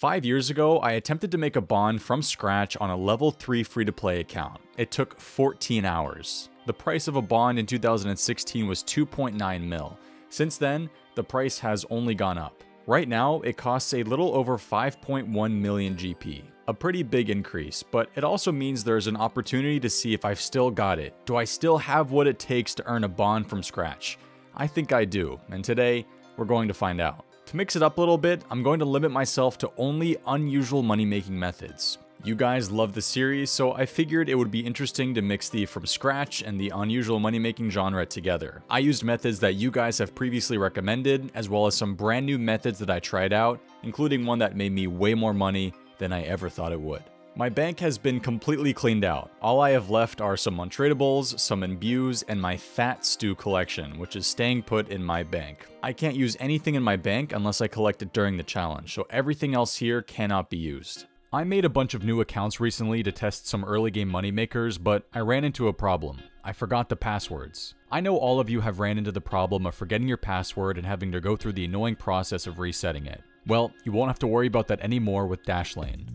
Five years ago, I attempted to make a bond from scratch on a level 3 free to play account. It took 14 hours. The price of a bond in 2016 was 2.9 mil. Since then, the price has only gone up. Right now, it costs a little over 5.1 million GP. A pretty big increase, but it also means there's an opportunity to see if I've still got it. Do I still have what it takes to earn a bond from scratch? I think I do, and today, we're going to find out. To mix it up a little bit, I'm going to limit myself to only unusual money making methods. You guys love the series, so I figured it would be interesting to mix the from scratch and the unusual money making genre together. I used methods that you guys have previously recommended, as well as some brand new methods that I tried out, including one that made me way more money than I ever thought it would. My bank has been completely cleaned out. All I have left are some untradables, some imbues, and my fat stew collection, which is staying put in my bank. I can't use anything in my bank unless I collect it during the challenge, so everything else here cannot be used. I made a bunch of new accounts recently to test some early game moneymakers, but I ran into a problem. I forgot the passwords. I know all of you have ran into the problem of forgetting your password and having to go through the annoying process of resetting it. Well, you won't have to worry about that anymore with Dashlane.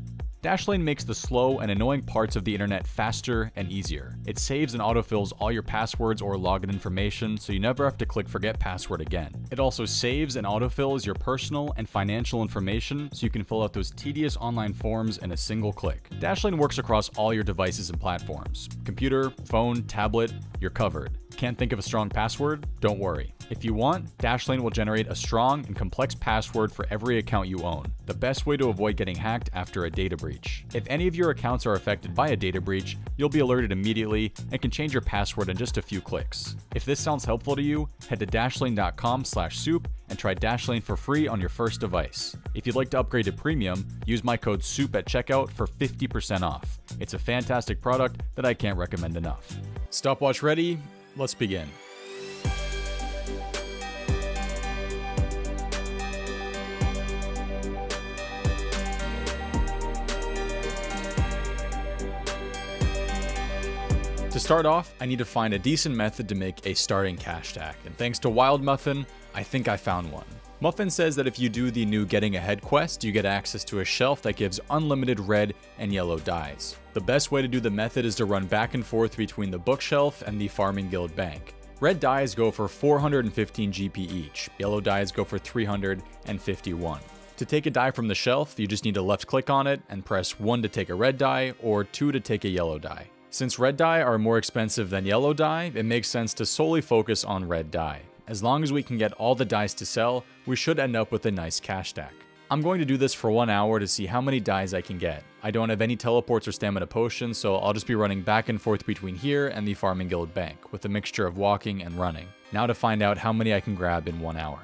Dashlane makes the slow and annoying parts of the internet faster and easier. It saves and autofills all your passwords or login information so you never have to click forget password again. It also saves and autofills your personal and financial information so you can fill out those tedious online forms in a single click. Dashlane works across all your devices and platforms. Computer, phone, tablet, you're covered. Can't think of a strong password? Don't worry. If you want, Dashlane will generate a strong and complex password for every account you own, the best way to avoid getting hacked after a data breach. If any of your accounts are affected by a data breach, you'll be alerted immediately and can change your password in just a few clicks. If this sounds helpful to you, head to dashlane.com slash soup and try Dashlane for free on your first device. If you'd like to upgrade to premium, use my code SOUP at checkout for 50% off. It's a fantastic product that I can't recommend enough. Stopwatch ready? Let's begin. To start off, I need to find a decent method to make a starting cash stack, and thanks to Wild Muffin, I think I found one. Muffin says that if you do the new Getting Ahead quest, you get access to a shelf that gives unlimited red and yellow dyes. The best way to do the method is to run back and forth between the bookshelf and the Farming Guild Bank. Red dyes go for 415 GP each, yellow dyes go for 351. To take a dye from the shelf, you just need to left click on it and press 1 to take a red dye or 2 to take a yellow dye. Since red dye are more expensive than yellow dye, it makes sense to solely focus on red dye. As long as we can get all the dyes to sell, we should end up with a nice cash stack. I'm going to do this for one hour to see how many dyes I can get. I don't have any teleports or stamina potions, so I'll just be running back and forth between here and the Farming Guild Bank, with a mixture of walking and running. Now to find out how many I can grab in one hour.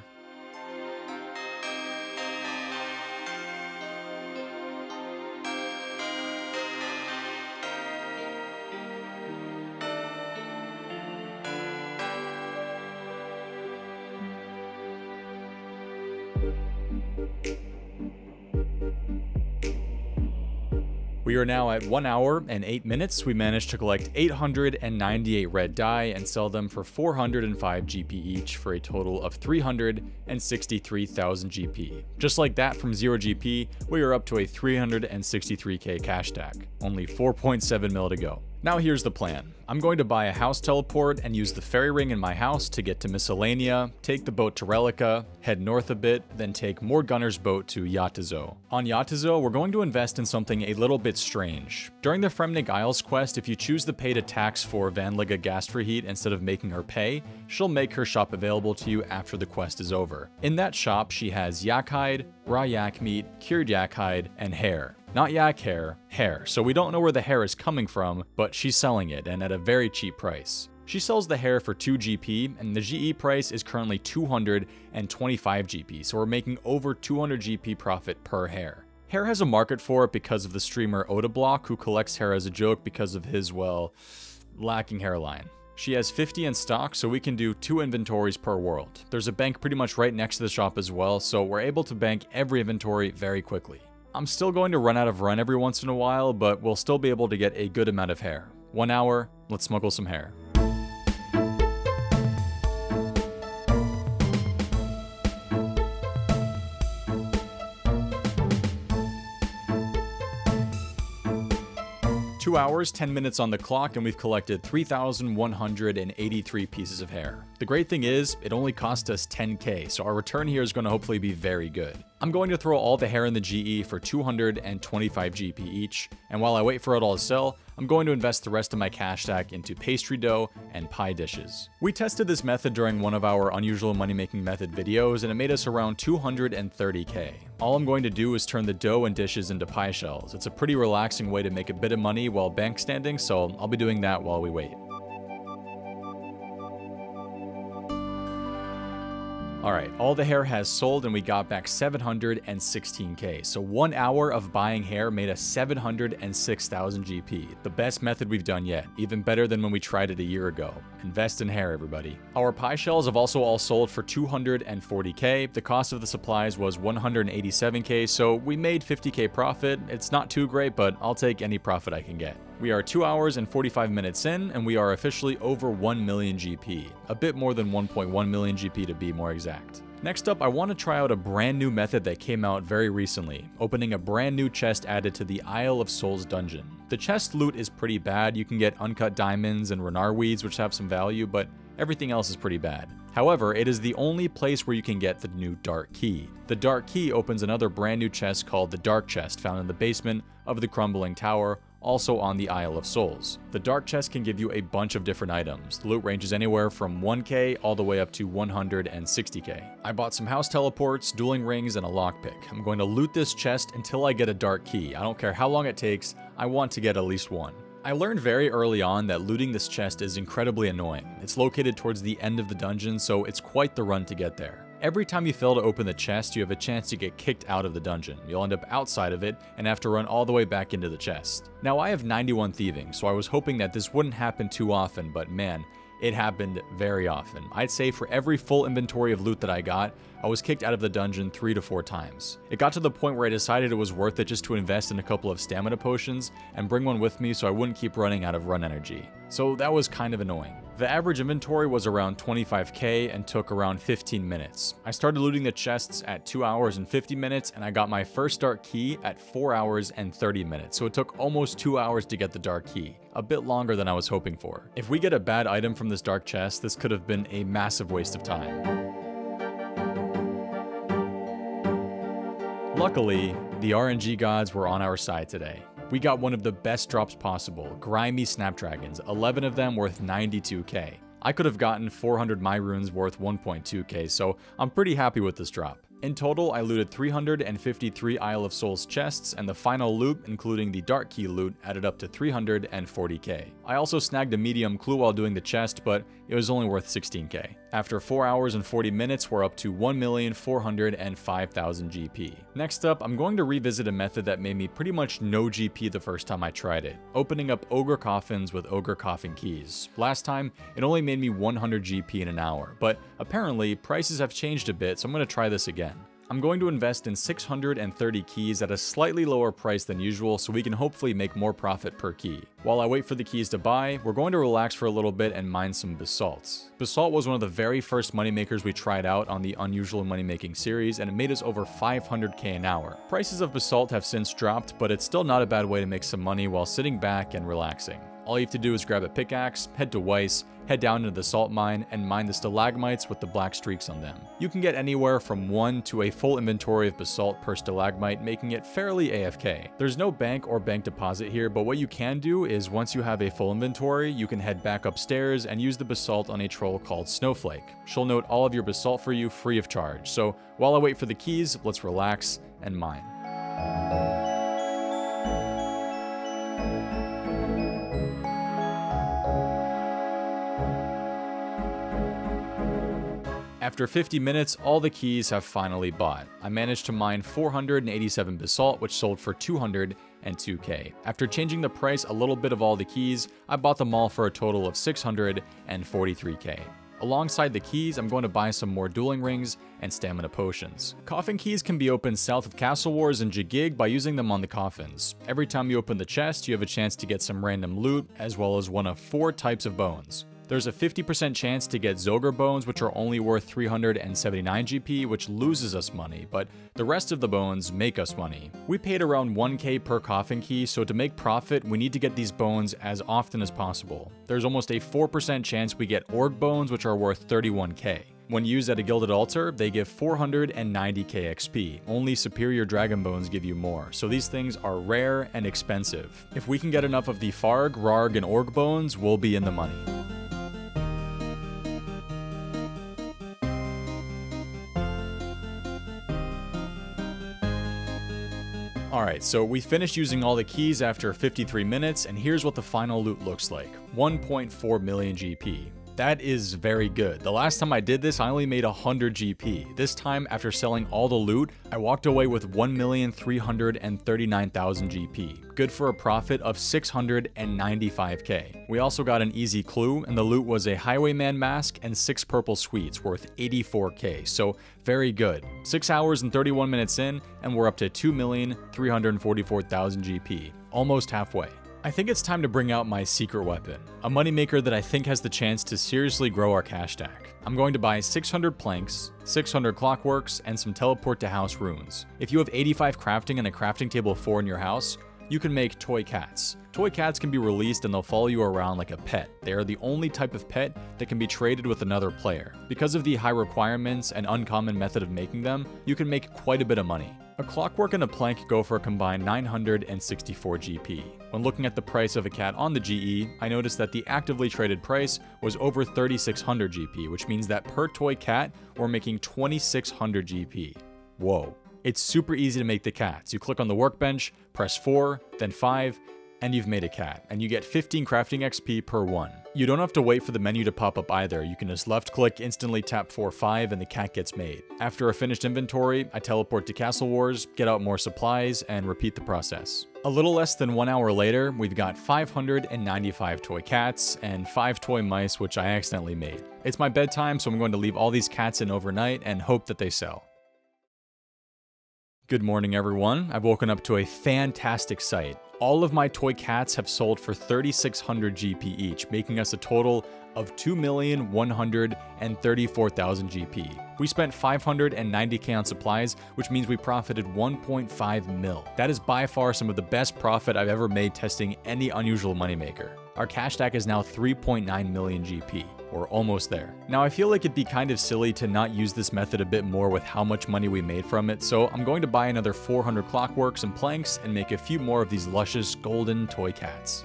We are now at 1 hour and 8 minutes. We managed to collect 898 red dye and sell them for 405 GP each for a total of 363,000 GP. Just like that from 0 GP, we are up to a 363k cash stack. Only 4.7 mil to go. Now here's the plan. I'm going to buy a house teleport and use the fairy ring in my house to get to Miscellania, take the boat to Rellekka, head north a bit, then take Mord Gunnars' boat to Jatizso. On Jatizso, we're going to invest in something a little bit strange. During the Fremennik Isles quest, if you choose the pay to tax for Vanligga Gastfrihet instead of making her pay, she'll make her shop available to you after the quest is over. In that shop, she has yak hide, raw yak meat, cured yak hide, and hair. Not yak hair, hair. So we don't know where the hair is coming from, but she's selling it and at a very cheap price. She sells the hair for 2 GP, and the GE price is currently 225 GP, so we're making over 200 GP profit per hair. Hair has a market for it because of the streamer Odablock, who collects hair as a joke because of his, well, lacking hairline. She has 50 in stock, so we can do two inventories per world. There's a bank pretty much right next to the shop as well, so we're able to bank every inventory very quickly. I'm still going to run out of run every once in a while, but we'll still be able to get a good amount of hair. One hour, let's smuggle some hair. Two hours, 10 minutes on the clock, and we've collected 3,183 pieces of hair. The great thing is, it only cost us 10k, so our return here is going to hopefully be very good. I'm going to throw all the hair in the GE for 225 GP each, and while I wait for it all to sell, I'm going to invest the rest of my cash stack into pastry dough and pie dishes. We tested this method during one of our unusual money making method videos and it made us around 230k. All I'm going to do is turn the dough and dishes into pie shells. It's a pretty relaxing way to make a bit of money while bank standing, so I'll be doing that while we wait. Alright, all the hair has sold and we got back 716k. So one hour of buying hair made us 706,000 GP. The best method we've done yet, even better than when we tried it a year ago. Invest in hair, everybody. Our pie shells have also all sold for 240k. The cost of the supplies was 187k, so we made 50k profit. It's not too great, but I'll take any profit I can get. We are 2 hours and 45 minutes in, and we are officially over 1 million GP. A bit more than 1.1 million GP to be more exact. Next up, I want to try out a brand new method that came out very recently, opening a brand new chest added to the Isle of Souls dungeon. The chest loot is pretty bad, you can get uncut diamonds and ranarr weeds which have some value, but everything else is pretty bad. However, it is the only place where you can get the new Dark Key. The Dark Key opens another brand new chest called the Dark Chest found in the basement of the Crumbling Tower, also on the Isle of Souls. The Dark Chest can give you a bunch of different items. The loot ranges anywhere from 1k all the way up to 160k. I bought some house teleports, dueling rings, and a lockpick. I'm going to loot this chest until I get a Dark Key. I don't care how long it takes, I want to get at least one. I learned very early on that looting this chest is incredibly annoying. It's located towards the end of the dungeon, so it's quite the run to get there. Every time you fail to open the chest, you have a chance to get kicked out of the dungeon. You'll end up outside of it and have to run all the way back into the chest. Now I have 91 thieving, so I was hoping that this wouldn't happen too often, but man, it happened very often. I'd say for every full inventory of loot that I got, I was kicked out of the dungeon three to four times. It got to the point where I decided it was worth it just to invest in a couple of stamina potions and bring one with me so I wouldn't keep running out of run energy. So that was kind of annoying. The average inventory was around 25k and took around 15 minutes. I started looting the chests at 2 hours and 50 minutes and I got my first dark key at 4 hours and 30 minutes, so it took almost 2 hours to get the dark key, a bit longer than I was hoping for. If we get a bad item from this dark chest, this could have been a massive waste of time. Luckily, the RNG gods were on our side today we got one of the best drops possible, Grimy Snapdragons, 11 of them worth 92k. I could have gotten 400 Mind Runes worth 1.2k, so I'm pretty happy with this drop. In total, I looted 353 Isle of Souls chests, and the final loot, including the Dark Key loot, added up to 340k. I also snagged a medium clue while doing the chest, but it was only worth 16k. After 4 hours and 40 minutes, we're up to 1,405,000 GP. Next up, I'm going to revisit a method that made me pretty much no GP the first time I tried it, opening up Ogre Coffins with Ogre Coffin keys. Last time, it only made me 100 GP in an hour, but apparently prices have changed a bit, so I'm going to try this again. I'm going to invest in 630 keys at a slightly lower price than usual so we can hopefully make more profit per key. While I wait for the keys to buy, we're going to relax for a little bit and mine some basalt. Basalt was one of the very first moneymakers we tried out on the Unusual Money Making series and it made us over 500k an hour. Prices of basalt have since dropped, but it's still not a bad way to make some money while sitting back and relaxing. All you have to do is grab a pickaxe, head to Weiss, head down into the salt mine, and mine the stalagmites with the black streaks on them. You can get anywhere from 1 to a full inventory of basalt per stalagmite, making it fairly AFK. There's no bank or bank deposit here, but what you can do is once you have a full inventory, you can head back upstairs and use the basalt on a troll called Snowflake. She'll note all of your basalt for you free of charge. So while I wait for the keys, let's relax and mine. After 50 minutes, all the keys have finally bought. I managed to mine 487 basalt, which sold for 202k. After changing the price a little bit of all the keys, I bought them all for a total of 643k. Alongside the keys, I'm going to buy some more dueling rings and stamina potions. Coffin keys can be opened south of Castle Wars and Jigig by using them on the coffins. Every time you open the chest, you have a chance to get some random loot, as well as one of four types of bones. There's a 50% chance to get Zogre bones, which are only worth 379 GP, which loses us money, but the rest of the bones make us money. We paid around 1k per coffin key, so to make profit, we need to get these bones as often as possible. There's almost a 4% chance we get Ourg bones, which are worth 31k. When used at a Gilded Altar, they give 490k XP. Only Superior Dragon Bones give you more, so these things are rare and expensive. If we can get enough of the Fayrg, Raurg, and Ourg bones, we'll be in the money. Alright, so we finished using all the keys after 53 minutes, and here's what the final loot looks like. 1.4 million GP. That is very good. The last time I did this, I only made 100 GP. This time, after selling all the loot, I walked away with 1,339,000 GP. Good for a profit of 695k. We also got an easy clue, and the loot was a Highwayman mask and 6 purple sweets worth 84k, so very good. 6 hours and 31 minutes in, and we're up to 2,344,000 GP. Almost halfway. I think it's time to bring out my secret weapon, a moneymaker that I think has the chance to seriously grow our cash stack. I'm going to buy 600 planks, 600 clockworks, and some teleport to house runes. If you have 85 crafting and a crafting table 4 in your house, you can make toy cats. Toy cats can be released and they'll follow you around like a pet. They are the only type of pet that can be traded with another player. Because of the high requirements and uncommon method of making them, you can make quite a bit of money. A clockwork and a plank go for a combined 964 GP. When looking at the price of a cat on the GE, I noticed that the actively traded price was over 3600 GP, which means that per toy cat, we're making 2600 GP. Whoa. It's super easy to make the cats. You click on the workbench, press 4, then 5, and you've made a cat, and you get 15 crafting XP per one. You don't have to wait for the menu to pop up either, you can just left click, instantly tap 4 5 and the cat gets made. After a finished inventory, I teleport to Castle Wars, get out more supplies, and repeat the process. A little less than one hour later, we've got 595 toy cats and 5 toy mice which I accidentally made. It's my bedtime so I'm going to leave all these cats in overnight and hope that they sell. Good morning everyone, I've woken up to a fantastic sight. All of my toy cats have sold for 3600 GP each, making us a total of 2,134,000 GP. We spent 590k on supplies, which means we profited 1.5 mil. That is by far some of the best profit I've ever made testing any unusual moneymaker. Our cash stack is now 3.9 million GP. We're almost there. Now I feel like it'd be kind of silly to not use this method a bit more with how much money we made from it, so I'm going to buy another 400 clockworks and planks and make a few more of these luscious golden toy cats.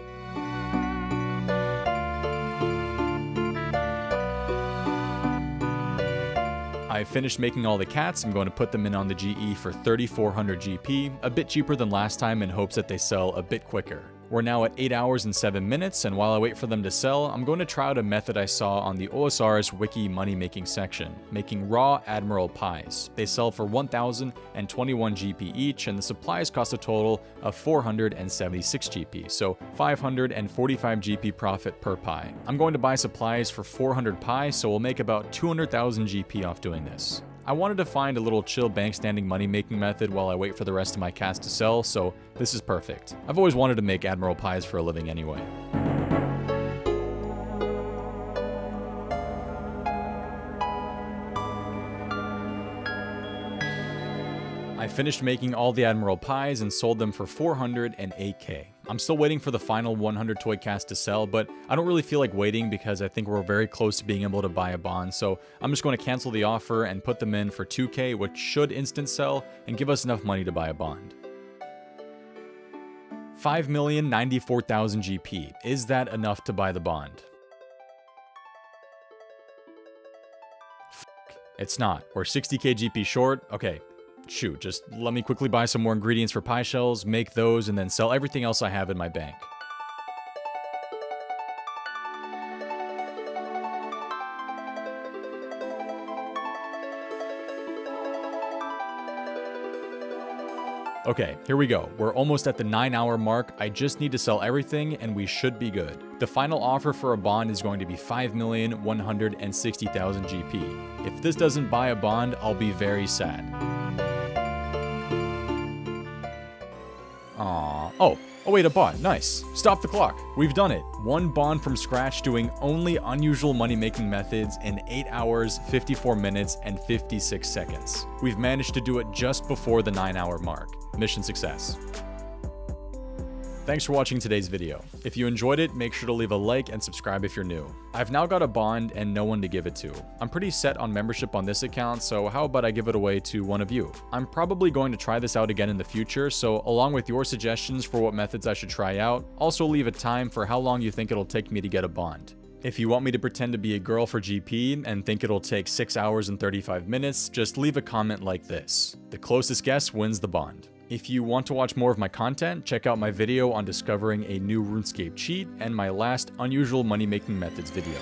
I've finished making all the cats, I'm going to put them in on the GE for 3400 GP, a bit cheaper than last time in hopes that they sell a bit quicker. We're now at 8 hours and 7 minutes, and while I wait for them to sell, I'm going to try out a method I saw on the OSRS wiki money making section, making raw Admiral pies. They sell for 1021 GP each, and the supplies cost a total of 476 GP, so 545 GP profit per pie. I'm going to buy supplies for 400 pies, so we'll make about 200,000 GP off doing this. I wanted to find a little chill bank standing money making method while I wait for the rest of my cast to sell, so this is perfect. I've always wanted to make Admiral pies for a living anyway. I finished making all the Admiral pies and sold them for 408k. I'm still waiting for the final 100 toy cast to sell, but I don't really feel like waiting because I think we're very close to being able to buy a bond, so I'm just going to cancel the offer and put them in for 2k, which should instant sell and give us enough money to buy a bond. 5,094,000 GP. Is that enough to buy the bond? It's not. We're 60k GP short. Okay, shoot, just let me quickly buy some more ingredients for pie shells, make those, and then sell everything else I have in my bank. Okay, here we go. We're almost at the 9 hour mark. I just need to sell everything and we should be good. The final offer for a bond is going to be 5,160,000 GP. If this doesn't buy a bond, I'll be very sad. Oh, Oh wait, a bot, nice. Stop the clock. We've done it. One bond from scratch doing only unusual money making methods in 8 hours, 54 minutes, and 56 seconds. We've managed to do it just before the 9 hour mark. Mission success. Thanks for watching today's video. If you enjoyed it, make sure to leave a like and subscribe if you're new. I've now got a bond and no one to give it to. I'm pretty set on membership on this account, so how about I give it away to one of you? I'm probably going to try this out again in the future, so along with your suggestions for what methods I should try out, also leave a time for how long you think it'll take me to get a bond. If you want me to pretend to be a girl for GP and think it'll take 6 hours and 35 minutes, just leave a comment like this. The closest guess wins the bond. If you want to watch more of my content, check out my video on discovering a new RuneScape cheat and my last unusual money making methods video.